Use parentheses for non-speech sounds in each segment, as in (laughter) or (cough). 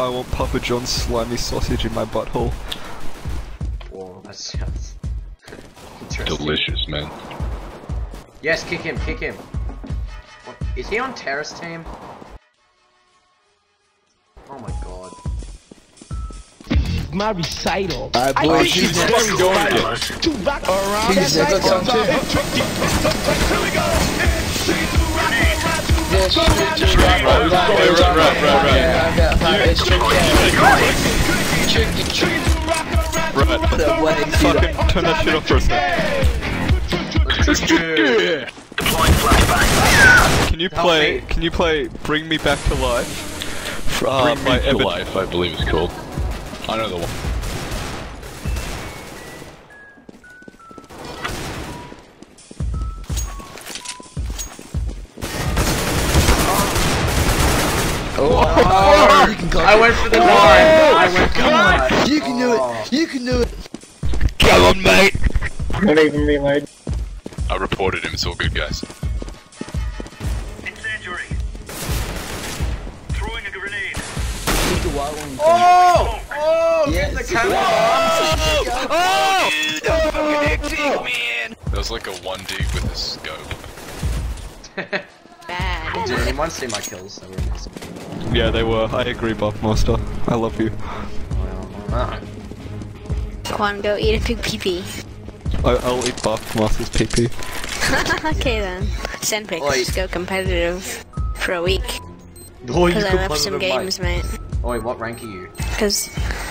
I want Papa John's slimy sausage in my butthole. Whoa, that sounds. Delicious, man. Yes, kick him, kick him. What, is he on terrace team? Oh my god. my recital. Alright, I boys, think he's he's next. very Going recital. To rock around He's Fucking turn that shit off for a sec. Can you play? Can you play Bring Me Back to Life? Uh, Bring me to life, I believe it's called. I know the one. Oh, you. I went for the nine! I went for the nine! You can do Oh. it. You can do it. Come on, mate. I reported him. It's all good, guys. Incendiary. Throwing a grenade. Keep the wild one. Oh! Oh! oh yes. Get the camera! Oh! Oh! That was like a one dig with a scope. Bad. Did anyone see my kills? They were amazing. Yeah, they were. I agree, Barfmaster. I love you. Well. Go eat a big pee pee. I, I'll eat Barfmaster's PP. (laughs) okay then. Send pics. Oi. Just go competitive for a week. Oh, Because I left some games, mate. Oi, what rank are you? Because.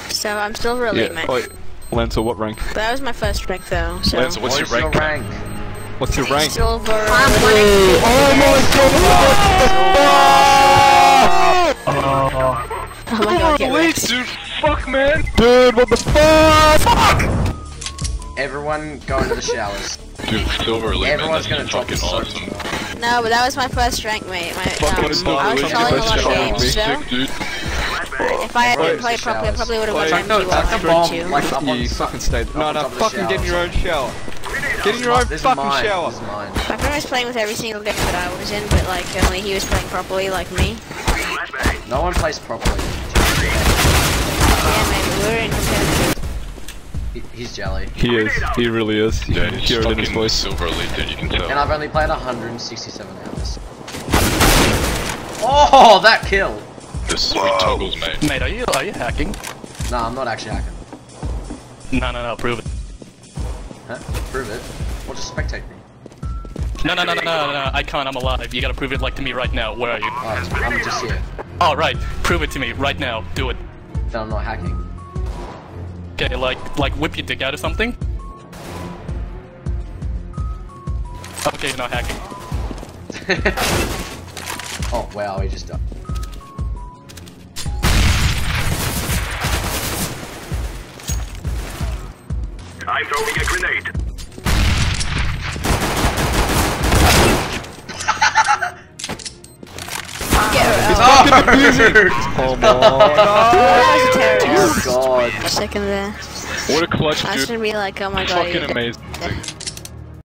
So I'm still really Yeah. mate. Wait, Lancer, what rank? But that was my first rank though, so. Lancer, what's your rank? rank? What's your rank? Silver. Oh (laughs) my god, get wrecked. dude, fuck, man. Dude, what the fuck? Fuck! Everyone go into the showers. Dude, silver elite. Everyone's That's gonna fucking so awesome. No, but that was my first rank, mate. My, Fucking um, silver I was elite, trolling a lot of games, ever. so. Dude. If I had Wait, been played properly, I probably would have Wait, got no, you chuck off the room bomb, two. like, You fucking stay. No, no, top of the fucking get in your own shower. Get in your own This fucking mine. shower. This is mine. My friend was playing with every single game that I was in, but like only he was playing properly, like me. No one plays properly. Yeah, maybe we were in. He, he's jelly. He is. He really is. You Yeah, he's hear it in his voice. silver elite, dude. You can tell. And I've only played 167 hours. Oh, that kill! The sweet toggles, mate. Mate, are you are you hacking? Nah, I'm not actually hacking. No, no, no, prove it. Huh? Prove it. Well, just spectate me. No, no, no, no, no, no, I can't. I'm alive. You gotta prove it like to me right now. Where are you? Oh, I'm just here. All right, prove it to me right now. Do it. Then I'm not hacking. Okay, like like whip your dick out or something. Okay, you're not hacking. (laughs) oh, wow, he just died. I'm throwing a grenade. (laughs) Oh, Come on. Oh, Terrorist. Oh, god. Second there. What a clutch, I was dude. gonna be like, oh my god. Fucking amazing.